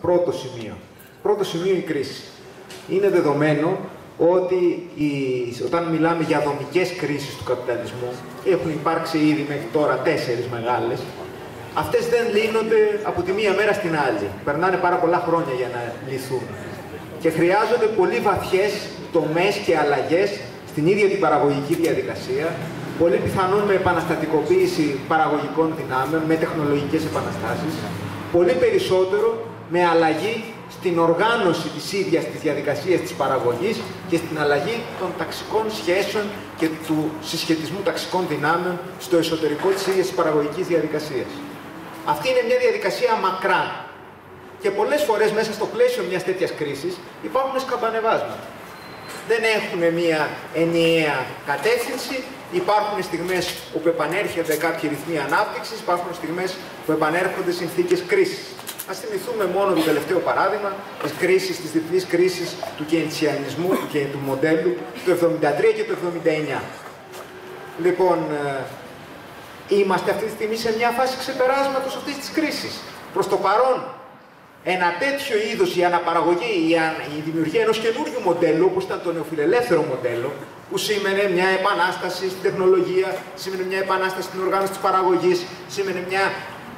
Πρώτο σημείο. Πρώτο σημείο η κρίση. Είναι δεδομένο ότι η, όταν μιλάμε για δομικές κρίσεις του καπιταλισμού, έχουν υπάρξει ήδη μέχρι τώρα τέσσερις μεγάλες, αυτές δεν λύνονται από τη μία μέρα στην άλλη. Περνάνε πάρα πολλά χρόνια για να λυθούν. Και χρειάζονται πολύ βαθιές τομές και αλλαγές στην ίδια την παραγωγική διαδικασία, πολύ πιθανόν με επαναστατικοποίηση παραγωγικών δυνάμεων, με τεχνολογικές επαναστάσεις, πολύ περισσότερο με αλλαγή στην οργάνωση της ίδιας της διαδικασίας της παραγωγής και στην αλλαγή των ταξικών σχέσεων και του συσχετισμού ταξικών δυνάμεων στο εσωτερικό της ίδιας της παραγωγικής διαδικασίας. Αυτή είναι μια διαδικασία μακρά και πολλές φορές μέσα στο πλαίσιο μιας τέτοιας κρίσης υπάρχουν σκαμπανεβάσματα. Δεν έχουν μια ενιαία κατεύθυνση, υπάρχουν στιγμές όπου επανέρχονται κάποιοι ρυθμοί ανάπτυξης, υπάρχουν στιγμές που επανέρχονται συνθήκες κρίσης. Α θυμηθούμε μόνο το τελευταίο παράδειγμα της κρίσης, της διπλή κρίσης του κεντσιανισμού και του μοντέλου του 1973 και του 1979. Λοιπόν, ε, είμαστε αυτή τη στιγμή σε μια φάση ξεπεράσματος αυτής της κρίσης. Προς το παρόν, ένα τέτοιο είδος η αναπαραγωγή, η, η δημιουργία ενός καινούριου μοντέλου, όπως ήταν το νεοφιλελεύθερο μοντέλο, που σήμαινε μια επανάσταση στην τεχνολογία, σήμαινε μια επανάσταση στην οργάνωση της παραγωγής, σήμαινε μια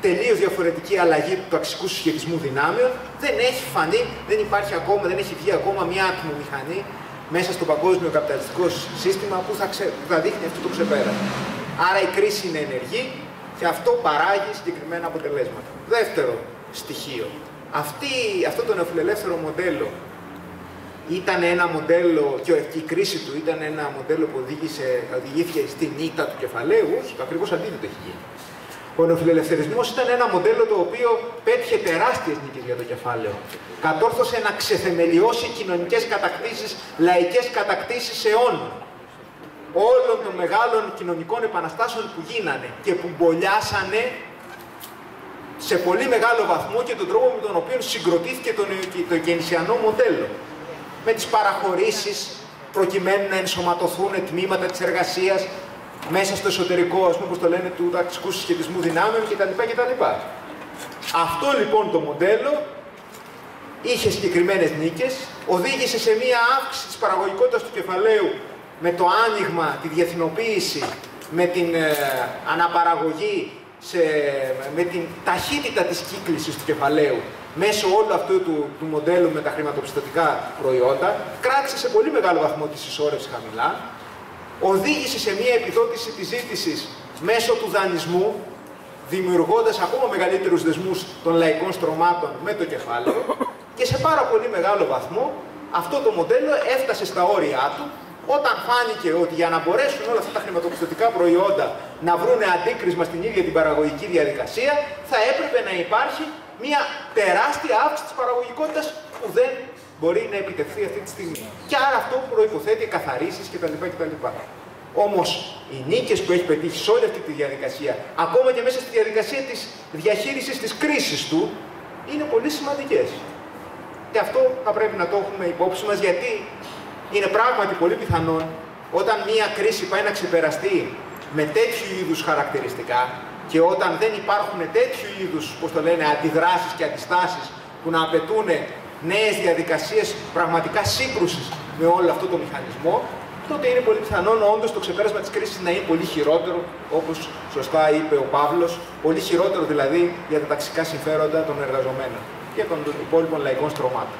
τελείως διαφορετική αλλαγή του ταξικού συσχετισμού δυνάμεων, δεν έχει φανεί, δεν υπάρχει ακόμα, δεν έχει βγει ακόμα μια ατμομηχανή μέσα στο παγκόσμιο καπιταλιστικό σύστημα που θα, ξε, θα δείχνει αυτό το ξεπέρασμα. Άρα η κρίση είναι ενεργή και αυτό παράγει συγκεκριμένα αποτελέσματα. Δεύτερο στοιχείο. Αυτή, αυτό το νεοφιλελεύθερο μοντέλο ήταν ένα μοντέλο, και η κρίση του ήταν ένα μοντέλο που οδήγησε, οδηγήθηκε στην ήττα του κεφαλαίου, ακριβώς αντίθετο έχει γίνει. Ο νεοφιλελευθερισμός ήταν ένα μοντέλο το οποίο πέτυχε τεράστιες νίκες για το κεφάλαιο. Κατόρθωσε να ξεθεμελιώσει κοινωνικές κατακτήσεις, λαϊκές κατακτήσεις αιώνων. Όλων των μεγάλων κοινωνικών επαναστάσεων που γίνανε και που μπολιάσανε σε πολύ μεγάλο βαθμό και τον τρόπο με τον οποίο συγκροτήθηκε το, το κενησιανό μοντέλο. Με τις παραχωρήσεις προκειμένου να ενσωματωθούν τμήματα της εργασίας μέσα στο εσωτερικό, ας πούμε, το λένε, του ταξικού συσχετισμού δυνάμεων κτλ. κτλ. Αυτό λοιπόν το μοντέλο είχε συγκεκριμένες νίκες, οδήγησε σε μία αύξηση της παραγωγικότητας του κεφαλαίου με το άνοιγμα, τη διεθνοποίηση, με την ε, αναπαραγωγή, σε, με την ταχύτητα της κύκλησης του κεφαλαίου μέσω όλου αυτού του, του μοντέλου με τα χρηματοπιστωτικά προϊόντα, κράτησε σε πολύ μεγάλο βαθμό τη συσσόρευση χαμηλά, οδήγησε σε μια επιδότηση της ζήτησης μέσω του δανεισμού, δημιουργώντας ακόμα μεγαλύτερους δεσμούς των λαϊκών στρωμάτων με το κεφάλαιο και σε πάρα πολύ μεγάλο βαθμό αυτό το μοντέλο έφτασε στα όρια του. Όταν φάνηκε ότι για να μπορέσουν όλα αυτά τα χρηματοπιστωτικά προϊόντα να βρουν αντίκρισμα στην ίδια την παραγωγική διαδικασία, θα έπρεπε να υπάρχει μια τεράστια αύξηση της παραγωγικότητας που δεν μπορεί να επιτευχθεί αυτή τη στιγμή. Και άρα αυτό προποθέτει καθαρίσεις κτλ. κτλ. Όμως οι νίκες που έχει πετύχει σε όλη αυτή τη διαδικασία, ακόμα και μέσα στη διαδικασία της διαχείρισης της κρίσης του, είναι πολύ σημαντικές. Και αυτό θα πρέπει να το έχουμε υπόψη μας γιατί είναι πράγματι πολύ πιθανόν όταν μία κρίση πάει να ξεπεραστεί με τέτοιου είδους χαρακτηριστικά και όταν δεν υπάρχουν τέτοιου είδους, πώς το λένε, αντιδράσεις και αντιστάσεις που να απαιτούν νέες διαδικασίες πραγματικά σύγκρουσης με όλο αυτό το μηχανισμό, τότε είναι πολύ πιθανόν όντως το ξεπέρασμα της κρίσης να είναι πολύ χειρότερο, όπως σωστά είπε ο Παύλος, πολύ χειρότερο δηλαδή για τα ταξικά συμφέροντα των εργαζομένων και των υπόλοιπων λαϊκών στρωμάτων.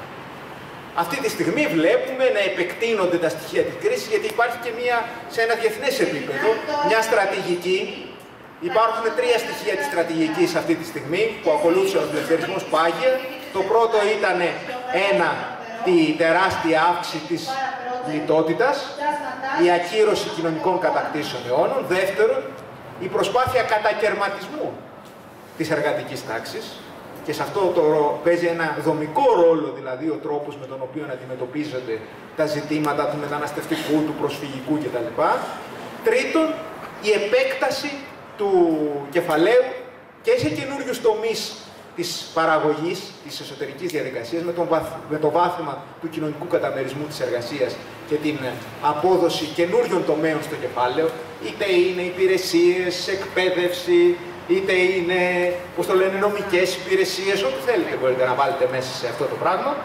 Αυτή τη στιγμή βλέπουμε να επεκτείνονται τα στοιχεία της κρίσης γιατί υπάρχει και μια, σε ένα διεθνές επίπεδο μια στρατηγική. Υπάρχουν τρία στοιχεία της στρατηγικής αυτή τη στιγμή που ακολούθησε ο ελευθερισμό Πάγια το πρώτο ήταν ένα, τη τεράστια αύξηση της λιτότητας, η ακύρωση κοινωνικών κατακτήσεων αιώνων. Δεύτερον, η προσπάθεια κατακαιρματισμού της εργατικής τάξης και σε αυτό το παίζει ένα δομικό ρόλο δηλαδή ο τρόπος με τον οποίο αντιμετωπίζονται τα ζητήματα του μεταναστευτικού, του προσφυγικού κτλ. Τρίτον, η επέκταση του κεφαλαίου και σε καινούριους τομείς της παραγωγής, της εσωτερικής διαδικασίας, με, τον με το βάθμα του κοινωνικού καταμερισμού της εργασίας και την απόδοση καινούριων τομέων στο κεφάλαιο, είτε είναι υπηρεσίες, εκπαίδευση, είτε είναι, πώς το λένε, νομικές υπηρεσίες, ό,τι θέλετε μπορείτε να βάλετε μέσα σε αυτό το πράγμα.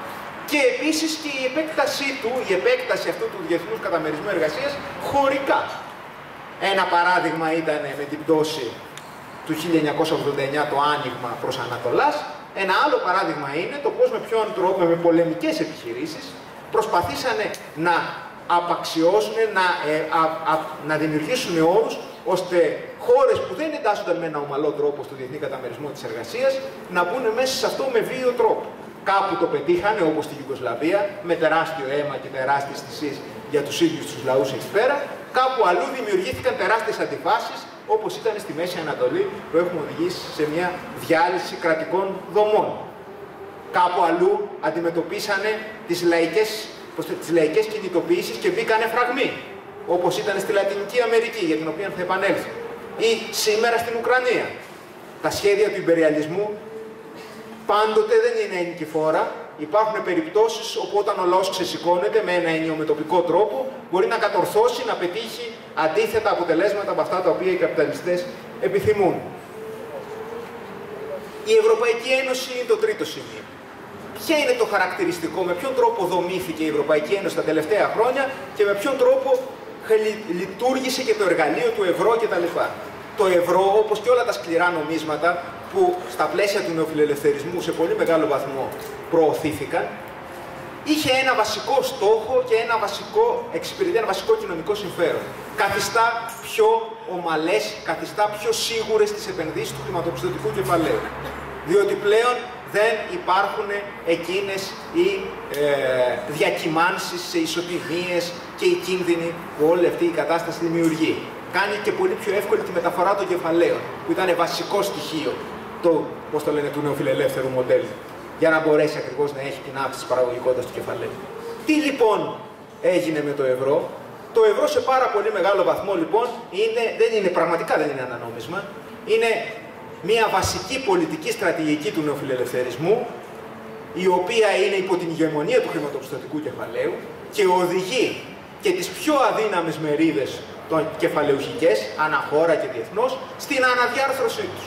Και επίσης και η επέκτασή του, η επέκταση αυτού του διεθνούς καταμερισμού εργασίας χωρικά. Ένα παράδειγμα ήταν με την πτώση του 1989 το άνοιγμα προς Ανατολάς. Ένα άλλο παράδειγμα είναι το πώς με ποιον τρόπο, με πολεμικές επιχειρήσεις, προσπαθήσανε να απαξιώσουν, να, ε, να δημιουργήσουν όρους ώστε χώρες που δεν εντάσσονταν με ένα ομαλό τρόπο στο διεθνή καταμερισμό της εργασίας να μπουν μέσα σε αυτό με βίαιο τρόπο. Κάπου το πετύχανε, όπως στη Γιουγκοσλαβία, με τεράστιο αίμα και τεράστιες θυσίες για τους ίδιους τους λαούς εκεί πέρα. Κάπου αλλού δημιουργήθηκαν τεράστιες αντιφάσεις, όπως ήταν στη Μέση Ανατολή, που έχουμε οδηγήσει σε μια διάλυση κρατικών δομών. Κάπου αλλού αντιμετωπίσανε τις λαϊκές τις λαϊκές κινητοποιήσεις και μπήκανε φραγμοί, όπως ήταν στη Λατινική Αμερική, για την οποία θα επανέλθω, ή σήμερα στην Ουκρανία. Τα σχέδια του υπεριαλισμού πάντοτε δεν είναι ενικηφόρα. Υπάρχουν περιπτώσεις όπου όταν ο λαός ξεσηκώνεται με ένα ενιομετωπικό τρόπο, μπορεί να κατορθώσει, να πετύχει αντίθετα αποτελέσματα από αυτά τα οποία οι καπιταλιστές επιθυμούν. Η Ευρωπαϊκή Ένωση είναι το τρίτο σημείο. Ποια είναι το χαρακτηριστικό, με ποιον τρόπο δομήθηκε η Ευρωπαϊκή Ένωση τα τελευταία χρόνια και με ποιον τρόπο λειτουργήσε και το εργαλείο του ευρώ κτλ. Το ευρώ, όπως και όλα τα σκληρά νομίσματα που στα πλαίσια του νεοφιλελευθερισμού σε πολύ μεγάλο βαθμό προωθήθηκαν, είχε ένα βασικό στόχο και ένα βασικό, εξυπηρετεί ένα βασικό κοινωνικό συμφέρον. Καθιστά πιο ομαλές, καθιστά πιο σίγουρες τις επενδύσεις του χρηματοπιστωτικού κεφαλαίου. Διότι πλέον δεν υπάρχουν εκείνες οι ε, διακυμάνσεις σε ισοτιμίες και οι κίνδυνοι που όλη αυτή η κατάσταση δημιουργεί. Κάνει και πολύ πιο εύκολη τη μεταφορά των κεφαλαίων, που ήταν βασικό στοιχείο το, πώς το λένε, του νεοφιλελεύθερου μοντέλου, για να μπορέσει ακριβώς να έχει την αύξηση της παραγωγικότητας του κεφαλαίου. Τι λοιπόν έγινε με το ευρώ, το ευρώ σε πάρα πολύ μεγάλο βαθμό λοιπόν είναι, δεν είναι, πραγματικά δεν είναι ένα νόμισμα, είναι μια βασική πολιτική στρατηγική του νεοφιλελευθερισμού, η οποία είναι υπό την ηγεμονία του χρηματοπιστωτικού κεφαλαίου και οδηγεί και τις πιο αδύναμες μερίδες των κεφαλαιοχικές, αναχώρα και διεθνώς, στην αναδιάρθρωσή τους.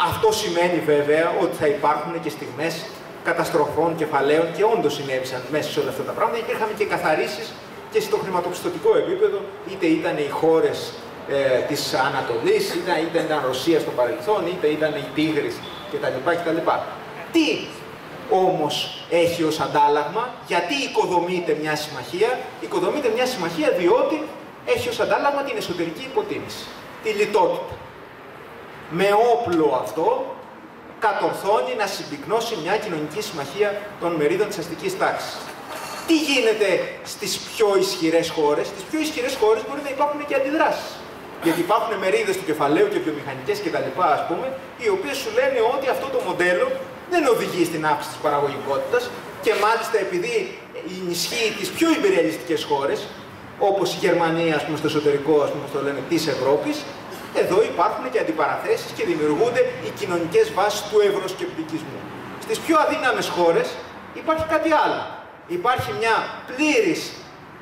Αυτό σημαίνει βέβαια ότι θα υπάρχουν και στιγμές καταστροφών κεφαλαίων και όντως συνέβησαν μέσα σε όλα αυτά τα πράγματα. Υπήρχαν και καθαρίσεις και στο χρηματοπιστωτικό επίπεδο, είτε ήταν οι χώρες ε, της Ανατολής, είτε, είτε ήταν Ρωσία στο παρελθόν, είτε ήταν η Τίγρης κτλ. κτλ. Τι όμως έχει ως αντάλλαγμα, γιατί οικοδομείται μια συμμαχία, οικοδομείται μια συμμαχία διότι έχει ως αντάλλαγμα την εσωτερική υποτίμηση, τη λιτότητα. Με όπλο αυτό κατορθώνει να συμπυκνώσει μια κοινωνική συμμαχία των μερίδων της αστικής τάξης. Τι γίνεται στις πιο ισχυρές χώρες, στις πιο ισχυρές χώρες μπορεί να υπάρχουν και αντιδράσεις. Γιατί υπάρχουν μερίδες του κεφαλαίου και βιομηχανικές κτλ. ας πούμε, οι οποίες σου λένε ότι αυτό το μοντέλο δεν οδηγεί στην αύξηση της παραγωγικότητας και μάλιστα επειδή ενισχύει τις πιο υπεριαλιστικές χώρες, όπως η Γερμανία, ας πούμε, στο εσωτερικό, ας πούμε, το λένε, της Ευρώπης, εδώ υπάρχουν και αντιπαραθέσεις και δημιουργούνται οι κοινωνικές βάσεις του ευρωσκεπτικισμού. Στις πιο αδύναμες χώρες υπάρχει κάτι άλλο. Υπάρχει μια πλήρης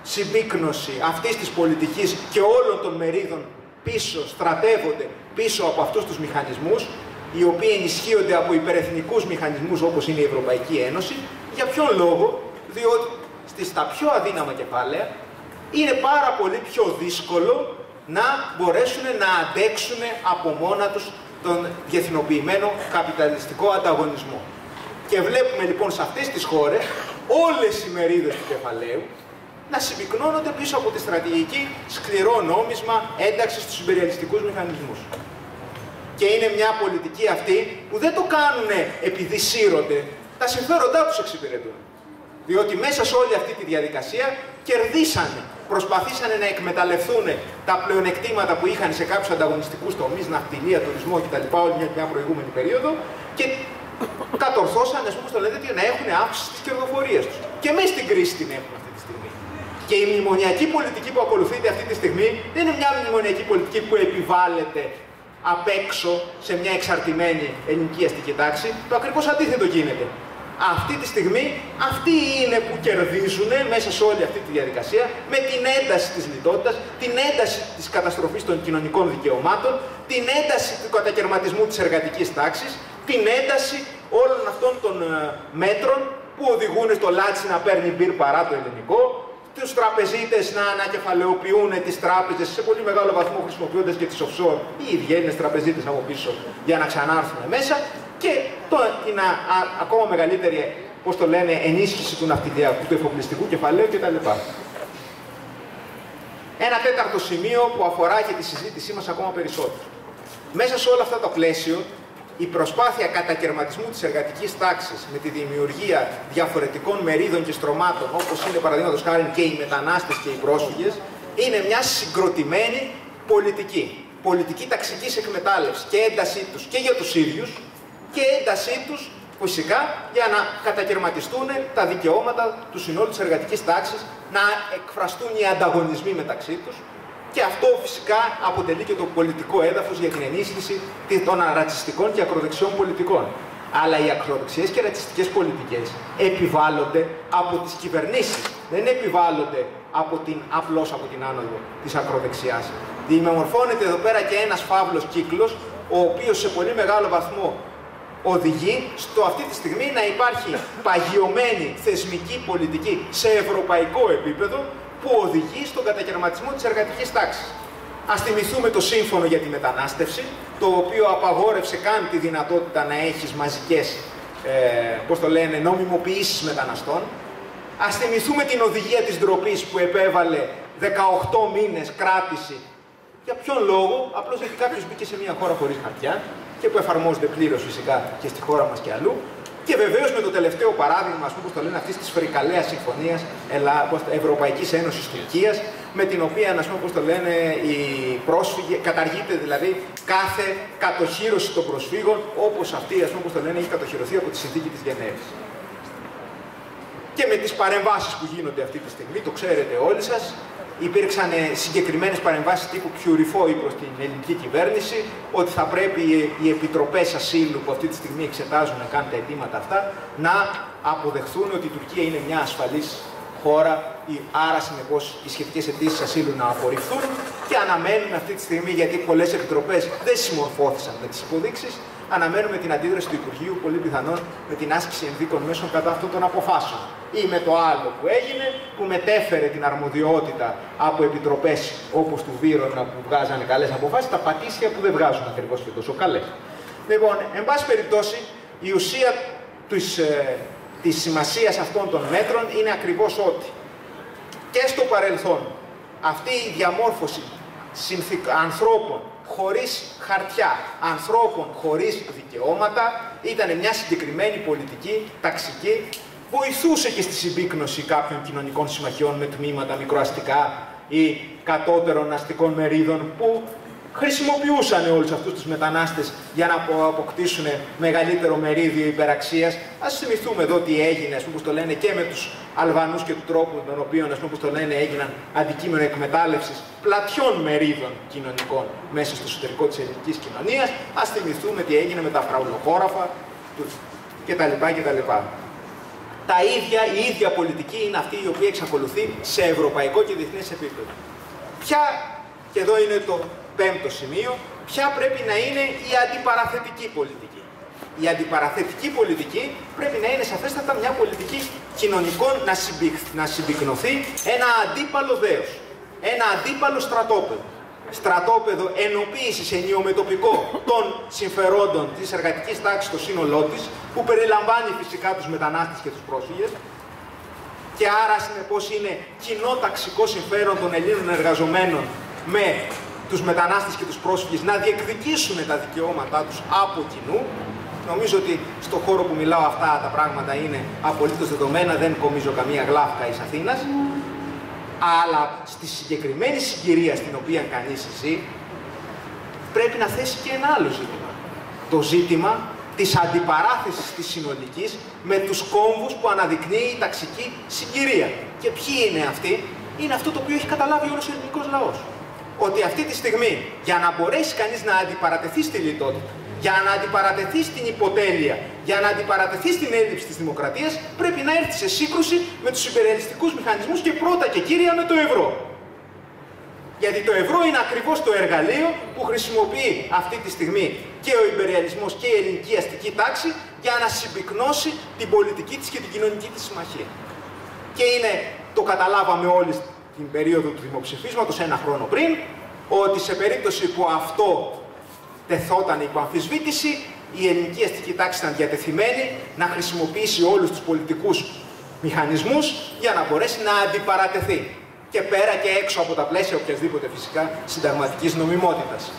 συμπίκνωση αυτής της πολιτικής και όλων των μερίδων πίσω, στρατεύονται πίσω από αυτούς τους μηχανισμούς, οι οποίοι ενισχύονται από υπερεθνικούς μηχανισμούς όπως είναι η Ευρωπαϊκή Ένωση. Για ποιον λόγο, διότι στις τα πιο αδύναμα κεφάλαια είναι πάρα πολύ πιο δύσκολο να μπορέσουν να αντέξουν από μόνα τους τον διεθνοποιημένο καπιταλιστικό ανταγωνισμό. Και βλέπουμε λοιπόν σε αυτές τις χώρες όλες οι μερίδες του κεφαλαίου να συμπυκνώνονται πίσω από τη στρατηγική σκληρό νόμισμα ένταξης στους υπεριαλιστικούς μηχανισμούς. Και είναι μια πολιτική αυτή που δεν το κάνουν επειδή σύρονται, τα συμφέροντά τους εξυπηρετούν. Διότι μέσα σε όλη αυτή τη διαδικασία κερδίσανε, προσπαθήσανε να εκμεταλλευτούν τα πλεονεκτήματα που είχαν σε κάποιους ανταγωνιστικούς τομείς, ναυτιλία, τουρισμό κτλ. όλη μια, μια προηγούμενη περίοδο και κατορθώσαν, ας πούμε, στο λέτε, να έχουν αύξηση της κερδοφορίας τους. Και μέσα στην κρίση την έχουν και η μνημονιακή πολιτική που ακολουθείται αυτή τη στιγμή δεν είναι μια μνημονιακή πολιτική που επιβάλλεται απ' έξω σε μια εξαρτημένη ελληνική αστική τάξη. Το ακριβώς αντίθετο γίνεται. Αυτή τη στιγμή αυτοί είναι που κερδίζουν μέσα σε όλη αυτή τη διαδικασία με την ένταση της λιτότητας, την ένταση της καταστροφής των κοινωνικών δικαιωμάτων, την ένταση του κατακαιρματισμού της εργατικής τάξης, την ένταση όλων αυτών των ε, μέτρων που οδηγούν στο λάτσι να παίρνει μπυρ παρά το ελληνικό, τους τραπεζίτες να ανακεφαλαιοποιούν τις τράπεζες σε πολύ μεγάλο βαθμό χρησιμοποιώντας και τις offshore. Ή οι ίδιοι Έλληνες τραπεζίτες από πίσω για να ξανάρθουν μέσα και το, την α, α, ακόμα μεγαλύτερη πώς το λένε, ενίσχυση του ναυτιλιακού, του εφοπλιστικού κεφαλαίου κτλ. Ένα τέταρτο σημείο που αφορά και τη συζήτησή μας ακόμα περισσότερο. Μέσα σε όλο αυτό το πλαίσιο η προσπάθεια κατακαιρματισμού της εργατικής τάξης με τη δημιουργία διαφορετικών μερίδων και στρωμάτων, όπως είναι παραδείγματος χάρη και οι μετανάστες και οι πρόσφυγες, είναι μια συγκροτημένη πολιτική. Πολιτική ταξικής εκμετάλλευσης και έντασή τους και για τους ίδιους και έντασή τους φυσικά για να κατακαιρματιστούν τα δικαιώματα του συνόλου της εργατικής τάξης, να εκφραστούν οι ανταγωνισμοί μεταξύ τους και αυτό φυσικά αποτελεί και το πολιτικό έδαφος για την ενίσχυση των ρατσιστικών και ακροδεξιών πολιτικών. Αλλά οι ακροδεξιές και ρατσιστικές πολιτικές επιβάλλονται από τις κυβερνήσεις. Δεν επιβάλλονται από την, απλώς από την άνοδο της ακροδεξιάς. Δημιουργώνεται εδώ πέρα και ένας φαύλος κύκλος, ο οποίος σε πολύ μεγάλο βαθμό οδηγεί στο αυτή τη στιγμή να υπάρχει παγιωμένη θεσμική πολιτική σε ευρωπαϊκό επίπεδο που οδηγεί στον κατακαιρματισμό της εργατικής τάξης. Ας θυμηθούμε το σύμφωνο για τη μετανάστευση, το οποίο απαγόρευσε καν τη δυνατότητα να έχεις μαζικές, ε, πώς το λένε, νομιμοποιήσεις μεταναστών. Ας θυμηθούμε την οδηγία της ντροπής που επέβαλε 18 μήνες κράτηση. Για ποιον λόγο, απλώς γιατί κάποιος μπήκε σε μια χώρα χωρίς χαρτιά και που εφαρμόζεται πλήρως φυσικά και στη χώρα μας και αλλού, και βεβαίως με το τελευταίο παράδειγμα, ας πούμε, το λένε, αυτής της φρικαλαίας συμφωνίας Ευρωπαϊκής Ένωσης Τουρκίας, με την οποία, ας πούμε, το λένε, οι πρόσφυγε, καταργείται δηλαδή κάθε κατοχήρωση των προσφύγων, όπως αυτή, ας πούμε, το λένε, έχει κατοχυρωθεί από τη συνθήκη της Γενέβης. Και με τις παρεμβάσεις που γίνονται αυτή τη στιγμή, το ξέρετε όλοι σας, υπήρξαν συγκεκριμένες παρεμβάσεις τύπου Πιουριφόη προς την ελληνική κυβέρνηση, ότι θα πρέπει οι επιτροπές ασύλου που αυτή τη στιγμή εξετάζουν να κάνουν τα αιτήματα αυτά, να αποδεχθούν ότι η Τουρκία είναι μια ασφαλής χώρα, άρα συνεπώς οι σχετικές αιτήσεις ασύλου να απορριφθούν και αναμένουμε αυτή τη στιγμή, γιατί πολλές επιτροπές δεν συμμορφώθησαν με τις υποδείξεις, αναμένουμε την αντίδραση του Υπουργείου, πολύ πιθανόν με την άσκηση ενδίκων μέσων κατά αυτών των αποφάσεων. Ή με το άλλο που έγινε, που μετέφερε την αρμοδιότητα από επιτροπές όπως του Βύρονα που βγάζανε καλές αποφάσεις, τα πατήσια που δεν βγάζουν ακριβώς και τόσο καλές. Λοιπόν, εν πάση περιπτώσει, η ουσία της, ε, της σημασίας αυτών των μέτρων είναι ακριβώς ότι και στο παρελθόν αυτή η διαμόρφωση ανθρώπων χωρίς χαρτιά, ανθρώπων χωρίς δικαιώματα, ήταν μια συγκεκριμένη πολιτική, ταξική, βοηθούσε και στη συμπίκνωση κάποιων κοινωνικών συμμαχιών με τμήματα μικροαστικά ή κατώτερων αστικών μερίδων που χρησιμοποιούσαν όλους αυτούς τους μετανάστες για να αποκτήσουν μεγαλύτερο μερίδιο υπεραξίας. Ας θυμηθούμε εδώ τι έγινε, ας πούμε, το λένε και με τους Αλβανούς και του τρόπου με τον οποίο, ας πούμε, το λένε, έγιναν αντικείμενο εκμετάλλευσης πλατιών μερίδων κοινωνικών μέσα στο εσωτερικό της ελληνικής κοινωνίας. Ας θυμηθούμε τι έγινε με τα φραουλοχώραφα κτλ. κτλ. Τα ίδια, η ίδια πολιτική είναι αυτή η οποία εξακολουθεί σε ευρωπαϊκό και διεθνές επίπεδο. Ποια, και εδώ είναι το πέμπτο σημείο, ποια πρέπει να είναι η αντιπαραθετική πολιτική. Η αντιπαραθετική πολιτική πρέπει να είναι σαφέστατα μια πολιτική κοινωνικών να, να συμπυκνωθεί ένα αντίπαλο δέος, ένα αντίπαλο στρατόπεδο. Στρατόπεδο ενοποίησης ενιομετωπικό των συμφερόντων της εργατικής τάξης στο σύνολό της, που περιλαμβάνει φυσικά τους μετανάστες και τους πρόσφυγες, και άρα συνεπώς είναι κοινό ταξικό συμφέρον των Ελλήνων εργαζομένων με τους μετανάστες και τους πρόσφυγες να διεκδικήσουν τα δικαιώματά τους από κοινού. Νομίζω ότι στον χώρο που μιλάω αυτά τα πράγματα είναι απολύτως δεδομένα, δεν κομίζω καμία γλάφκα εις Αθήνας. Αλλά στη συγκεκριμένη συγκυρία στην οποία κανείς ζει, πρέπει να θέσει και ένα άλλο ζήτημα. Το ζήτημα της αντιπαράθεσης της συνολικής με τους κόμβους που αναδεικνύει η ταξική συγκυρία. Και ποιοι είναι αυτοί, είναι αυτό το οποίο έχει καταλάβει όλος ο ελληνικός λαός ότι αυτή τη στιγμή για να μπορέσει κανείς να αντιπαρατεθεί στη λιτότητα, για να αντιπαρατεθεί στην υποτέλεια, για να αντιπαρατεθεί στην έλλειψη της δημοκρατίας, πρέπει να έρθει σε σύγκρουση με τους υπερελιστικούς μηχανισμούς και πρώτα και κύρια με το ευρώ. Γιατί το ευρώ είναι ακριβώς το εργαλείο που χρησιμοποιεί αυτή τη στιγμή και ο υπεριαλισμός και η ελληνική αστική τάξη για να συμπυκνώσει την πολιτική της και την κοινωνική της συμμαχία. Και είναι, το καταλάβαμε όλοι στην περίοδο του δημοψηφίσματος ένα χρόνο πριν, ότι σε περίπτωση που αυτό τεθόταν υπό αμφισβήτηση, η ελληνική αστική τάξη ήταν διατεθειμένη να χρησιμοποιήσει όλους τους πολιτικούς μηχανισμούς για να μπορέσει να αντιπαρατεθεί και πέρα και έξω από τα πλαίσια οποιασδήποτε φυσικά συνταγματικής νομιμότητας.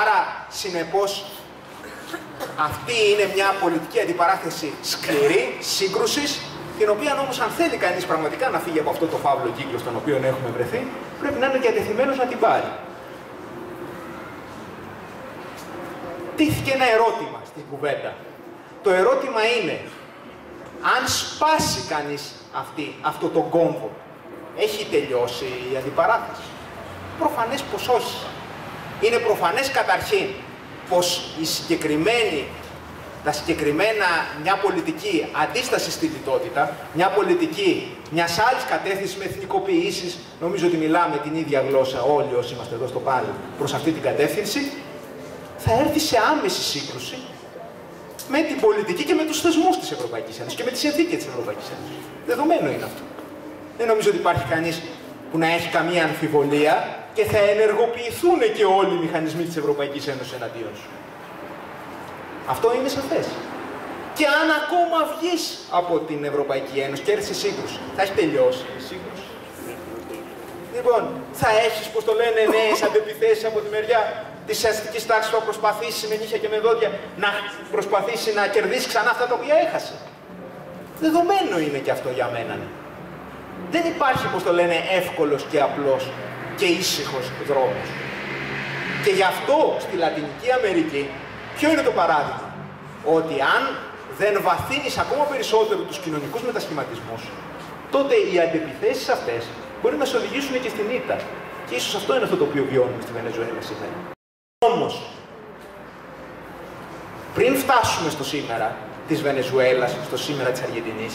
Άρα, συνεπώς, αυτή είναι μια πολιτική αντιπαράθεση σκληρή, σύγκρουσης, την οποία όμως αν θέλει κανείς πραγματικά να φύγει από αυτό το φαύλο κύκλο στον οποίο έχουμε βρεθεί, πρέπει να είναι διατεθειμένος να την πάρει. Τίθηκε ένα ερώτημα στην κουβέντα. Το ερώτημα είναι, αν σπάσει κανείς αυτή, αυτό το κόμβο, έχει τελειώσει η αντιπαράθεση; Προφανές πως όχι. Είναι προφανές καταρχήν πως η συγκεκριμένη, τα συγκεκριμένα μια πολιτική αντίσταση στη λιτότητα, μια πολιτική μιας άλλης κατεύθυνσης με εθνικοποιήσεις, νομίζω ότι μιλάμε την ίδια γλώσσα όλοι όσοι είμαστε εδώ στο πάλι προς αυτή την κατεύθυνση, θα έρθει σε άμεση σύγκρουση με την πολιτική και με τους θεσμούς της Ευρωπαϊκής Ένωσης και με τη συνθήκη της Ευρωπαϊκής Ένωσης. Δεδομένο είναι αυτό. Δεν νομίζω ότι υπάρχει κανείς που να έχει καμία αμφιβολία και θα ενεργοποιηθούν και όλοι οι μηχανισμοί της Ευρωπαϊκής Ένωσης εναντίον σου. Αυτό είναι σαφές. Και αν ακόμα βγεις από την Ευρωπαϊκή Ένωση και έρθεις σε σύγκρουση, θα έχεις τελειώσει η σύγκρουση. Λοιπόν, θα έχεις, πώς το λένε, νέες αντεπιθέσεις από τη μεριά της αστική τάξης που θα προσπαθήσει με νύχια και με δόντια να προσπαθήσει να κερδίσει ξανά αυτά τα οποία έχασε. Δεδομένο είναι και αυτό για μένα. Δεν υπάρχει, όπως το λένε, εύκολος και απλός και ήσυχος δρόμος. Και γι' αυτό στη Λατινική Αμερική, ποιο είναι το παράδειγμα; Ότι αν δεν βαθύνεις ακόμα περισσότερο τους κοινωνικούς μετασχηματισμούς, τότε οι αντιπιθέσεις αυτές μπορεί να σε οδηγήσουν και στην ήττα. Και ίσως αυτό είναι αυτό το οποίο βιώνουμε στη Βενεζουέλα σήμερα. Όμως, πριν φτάσουμε στο σήμερα της Βενεζουέλας, στο σήμερα της Αργεντινής,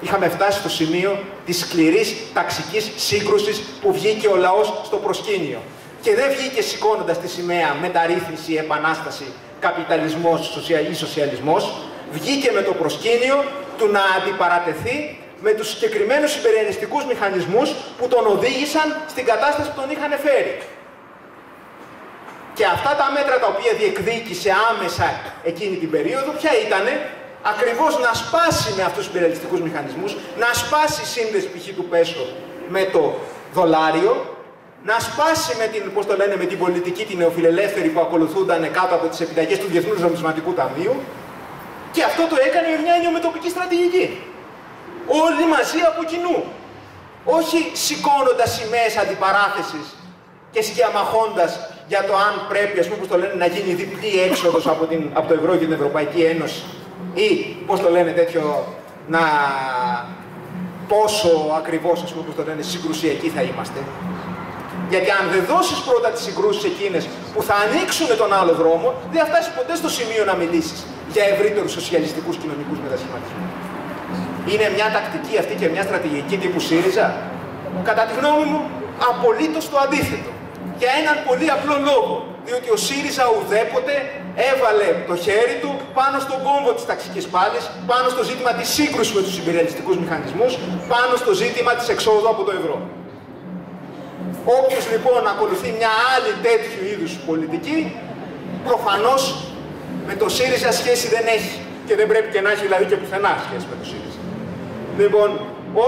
είχαμε φτάσει στο σημείο της σκληρής ταξικής σύγκρουσης που βγήκε ο λαός στο προσκήνιο. Και δεν βγήκε σηκώνοντας τη σημαία μεταρρύθμιση, επανάσταση, καπιταλισμός ή σοσιαλισμός, βγήκε με το προσκήνιο του να αντιπαρατεθεί με τους συγκεκριμένους υπερενιστικούς μηχανισμούς που τον οδήγησαν στην κατάσταση που τον είχαν φέρει. Και αυτά τα μέτρα τα οποία διεκδίκησε άμεσα εκείνη την περίοδο, ποια ήτανε, ακριβώς να σπάσει με αυτούς τους υπηρελιστικούς μηχανισμούς, να σπάσει η σύνδεση π.χ. του πέσο με το δολάριο, να σπάσει με την, πώς το λένε, με την πολιτική την νεοφιλελεύθερη που ακολουθούνταν κάτω από τις επιταγές του Διεθνούς Νομισματικού Ταμείου και αυτό το έκανε με μια νεομετωπική στρατηγική. Όλοι μαζί από κοινού. Όχι σηκώνοντας σημαίες αντιπαράθεσης και σκιαμαχώντας για το αν πρέπει, ας πούμε, πώς το λένε, να γίνει διπλή έξοδος από, την, από το ευρώ και την Ευρωπαϊκή Ένωση ή πώς το λένε τέτοιο, να πόσο ακριβώς ας πούμε πώς το λένε συγκρουσιακοί θα είμαστε. Γιατί αν δεν δώσεις πρώτα τις συγκρούσεις εκείνες που θα ανοίξουν τον άλλο δρόμο, δεν θα φτάσεις ποτέ στο σημείο να μιλήσεις για ευρύτερους σοσιαλιστικούς κοινωνικούς μετασχηματισμούς. Είναι μια τακτική αυτή και μια στρατηγική τύπου ΣΥΡΙΖΑ. Κατά τη γνώμη μου, απολύτως το αντίθετο. Για έναν πολύ απλό λόγο διότι ο ΣΥΡΙΖΑ ουδέποτε έβαλε το χέρι του πάνω στον κόμβο της ταξικής πάλης, πάνω στο ζήτημα της σύγκρουσης με τους υπηρελιστικούς μηχανισμούς, πάνω στο ζήτημα της εξόδου από το ευρώ. Όποιος λοιπόν ακολουθεί μια άλλη τέτοιου είδους πολιτική, προφανώς με το ΣΥΡΙΖΑ σχέση δεν έχει και δεν πρέπει και να έχει δηλαδή και πουθενά σχέση με το ΣΥΡΙΖΑ. Λοιπόν,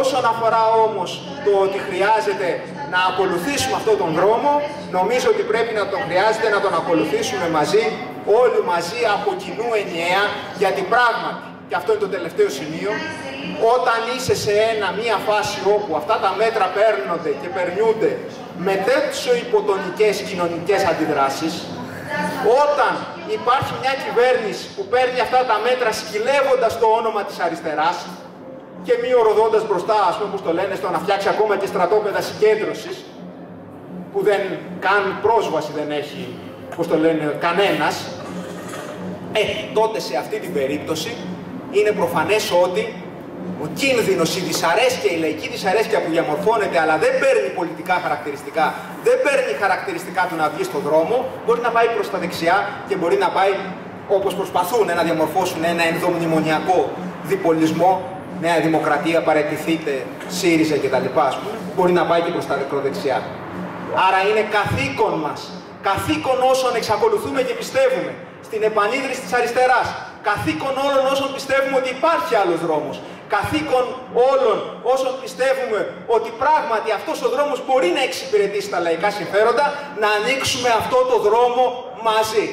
όσον αφορά όμως το ότι χρειάζεται να ακολουθήσουμε αυτόν τον δρόμο, νομίζω ότι πρέπει να τον χρειάζεται να τον ακολουθήσουμε μαζί, όλοι μαζί από κοινού ενιαία, γιατί πράγματι, και αυτό είναι το τελευταίο σημείο, όταν είσαι σε ένα, μία φάση όπου αυτά τα μέτρα παίρνονται και περνιούνται με τέτοιο υποτονικές κοινωνικές αντιδράσεις, όταν υπάρχει μια κυβέρνηση που παίρνει αυτά τα μέτρα σκυλεύοντας το όνομα της αριστεράς, και μη οροδώντας μπροστά, ας πούμε, όπως το λένε, στο να φτιάξει ακόμα και στρατόπεδα συγκέντρωσης, που δεν καν πρόσβαση δεν έχει, όπως το λένε, κανένας, Ε, τότε σε αυτή την περίπτωση είναι προφανές ότι ο κίνδυνος, η δυσαρέσκεια, η λαϊκή δυσαρέσκεια που διαμορφώνεται, αλλά δεν παίρνει πολιτικά χαρακτηριστικά, δεν παίρνει χαρακτηριστικά του να βγει στον δρόμο, μπορεί να πάει προς τα δεξιά και μπορεί να πάει όπως προσπαθούν να διαμορφώσουν ένα ενδομνημονιακό διπολισμό, Νέα Δημοκρατία, παρετηθείτε, ΣΥΡΙΖΑ κτλ. Μπορεί να πάει και προς τα δεξιά. Άρα είναι καθήκον μας, καθήκον όσων εξακολουθούμε και πιστεύουμε στην επανίδρυση της αριστεράς, καθήκον όλων όσων πιστεύουμε ότι υπάρχει άλλος δρόμος, καθήκον όλων όσων πιστεύουμε ότι πράγματι αυτός ο δρόμος μπορεί να εξυπηρετήσει τα λαϊκά συμφέροντα, να ανοίξουμε αυτό το δρόμο μαζί.